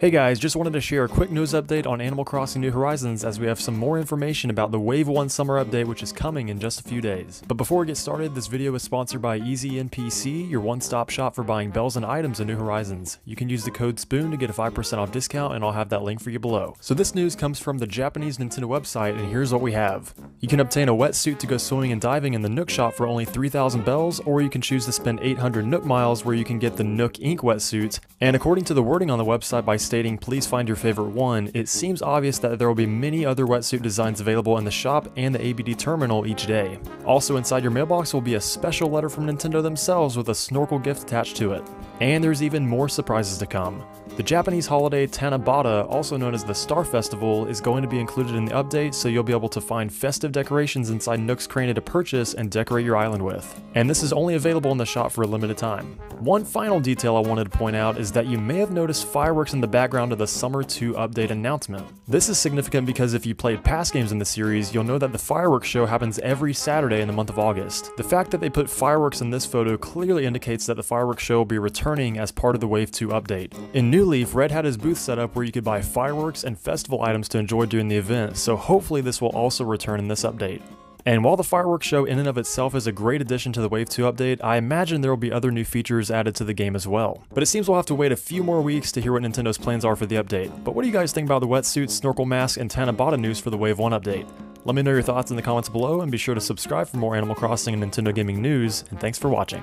Hey guys, just wanted to share a quick news update on Animal Crossing New Horizons as we have some more information about the Wave 1 summer update which is coming in just a few days. But before we get started, this video is sponsored by Easy NPC, your one-stop shop for buying bells and items in New Horizons. You can use the code SPOON to get a 5% off discount and I'll have that link for you below. So this news comes from the Japanese Nintendo website and here's what we have. You can obtain a wetsuit to go swimming and diving in the Nook shop for only 3,000 bells or you can choose to spend 800 Nook miles where you can get the Nook Inc. wetsuit. And according to the wording on the website by stating please find your favorite one, it seems obvious that there will be many other wetsuit designs available in the shop and the ABD terminal each day. Also inside your mailbox will be a special letter from Nintendo themselves with a snorkel gift attached to it. And there's even more surprises to come. The Japanese holiday Tanabata, also known as the Star Festival, is going to be included in the update so you'll be able to find festive decorations inside Nook's Cranny to purchase and decorate your island with. And this is only available in the shop for a limited time. One final detail I wanted to point out is that you may have noticed fireworks in the background of the Summer 2 update announcement. This is significant because if you played past games in the series, you'll know that the fireworks show happens every Saturday in the month of August. The fact that they put fireworks in this photo clearly indicates that the fireworks show will be returning as part of the Wave 2 update. In New Leaf, Redd had his booth set up where you could buy fireworks and festival items to enjoy during the event, so hopefully this will also return in this update. And while the fireworks show in and of itself is a great addition to the Wave 2 update, I imagine there will be other new features added to the game as well. But it seems we'll have to wait a few more weeks to hear what Nintendo's plans are for the update. But what do you guys think about the wetsuit, snorkel mask, and Tanabata news for the Wave 1 update? Let me know your thoughts in the comments below and be sure to subscribe for more Animal Crossing and Nintendo gaming news, and thanks for watching.